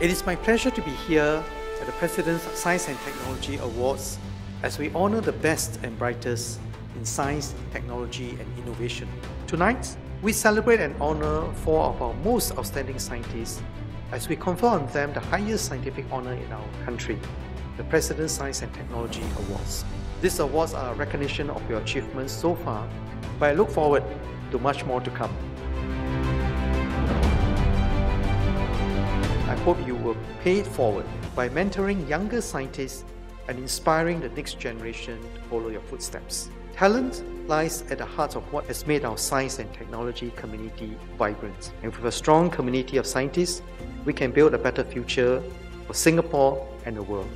It is my pleasure to be here at the President's Science and Technology Awards as we honor the best and brightest in science, technology, and innovation. Tonight, we celebrate and honor four of our most outstanding scientists as we confer on them the highest scientific honor in our country, the President's Science and Technology Awards. These awards are a recognition of your achievements so far, but I look forward to much more to come. I hope you will pay it forward by mentoring younger scientists and inspiring the next generation to follow your footsteps. Talent lies at the heart of what has made our science and technology community vibrant. And with a strong community of scientists, we can build a better future for Singapore and the world.